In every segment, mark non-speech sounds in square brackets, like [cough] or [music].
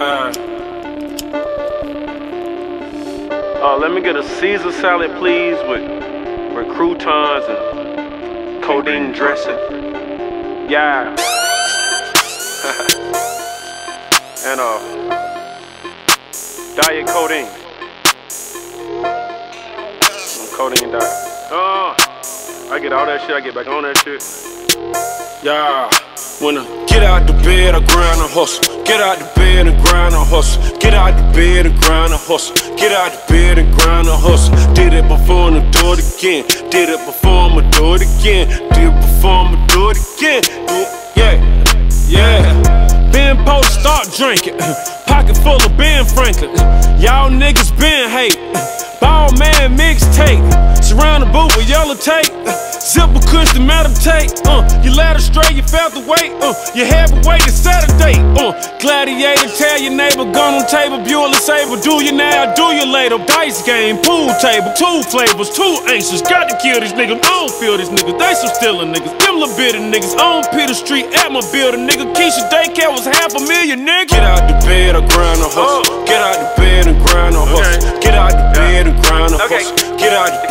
Uh, uh, let me get a Caesar salad, please, with, with croutons and codeine dressing. Yeah. [laughs] and uh, diet codeine. Some codeine diet. Oh, I get all that shit. I get back on that shit. Yeah. When I get out the bed, I grind and hustle. Get out the bed and grind and hustle. Get out the bed and grind and hustle. Get out the bed and grind and hustle. Did it before and I do it again. Did it before, I'ma do it again. Did it before, I'ma do it again. Yeah, yeah. Ben Post, start drinking. [laughs] Pocket full of Ben Franklin. Y'all niggas been hate. Ball man mixtape. Surround the boot with yellow tape. Zipper cushion meditate. Uh, you led astray, you felt the weight. Uh, you heavyweight is Saturday. Uh, gladiator, tell your neighbor, gun on table, Bueller saber. Do you now, do you later. Dice game, pool table, two flavors, two anxious. Got to kill these niggas. I don't feel these niggas. They some stealing niggas. Them little bitty niggas on Peter Street at my building, nigga. Keisha daycare was half a million, nigga. Get out the bed, I grind a hustle. Get out the bed and grind a hustle. Get out the bed and grind a hustle. Get out the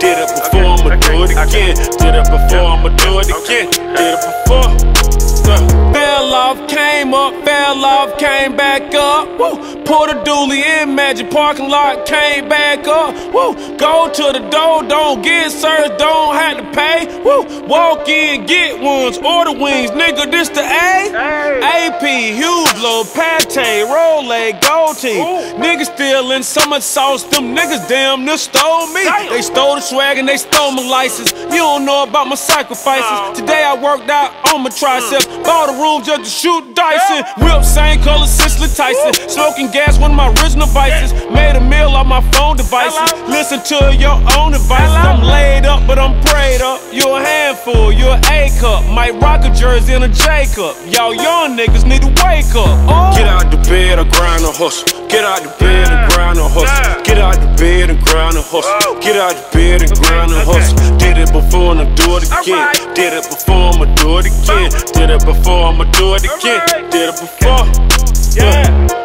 Did it before, I'ma do it again. Did it before, I'ma do it again. Did it before. Fell off, came up, fell off, came back up. Woo. Put a dually in Magic Parking Lot, came back up. Woo. Go to the door, don't get served, don't have to pay. Woo. Walk in, get ones, order wings, nigga. This the A. AP, Hublot, Pate, Rolay, Gold Team. Niggas still in summer sauce, them niggas damn near stole me. They stole the swag and they stole my license. You don't know about my sacrifices. Today I worked out on my triceps, mm. bought a room just to shoot Dyson. Whip same color, Cicely Tyson. Smoking gas, one of my original vices. Made a meal off my phone devices. Listen to your own advice. I'm laid up, but I'm prayed up. You a handful, you a A cup. Might rock a jersey and a J cup. Y'all young niggas need to wake up. Oh. Get out the bed, I grind a hustle. Get out the bed and grind a hustle. Get out the bed and grind a hustle. Get out the bed and grind a hustle. Did it before and I do it again. Did it before, I'ma do it again. Did it before, I'ma do it again. Did it before. Yeah.